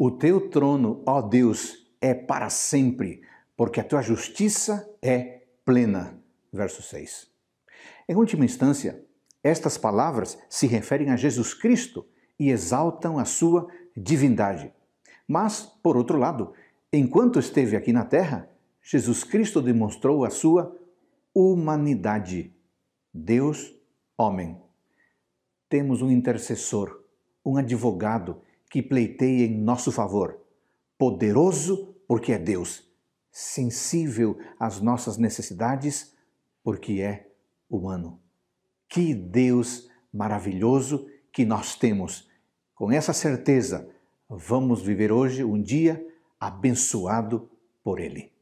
O teu trono, ó Deus, é para sempre, porque a tua justiça é plena. Verso 6. Em última instância, estas palavras se referem a Jesus Cristo e exaltam a sua divindade. Mas, por outro lado, enquanto esteve aqui na terra, Jesus Cristo demonstrou a sua humanidade. Deus, homem. Temos um intercessor, um advogado que pleiteia em nosso favor, poderoso porque é Deus, sensível às nossas necessidades porque é humano. Que Deus maravilhoso que nós temos. Com essa certeza, vamos viver hoje um dia abençoado por Ele.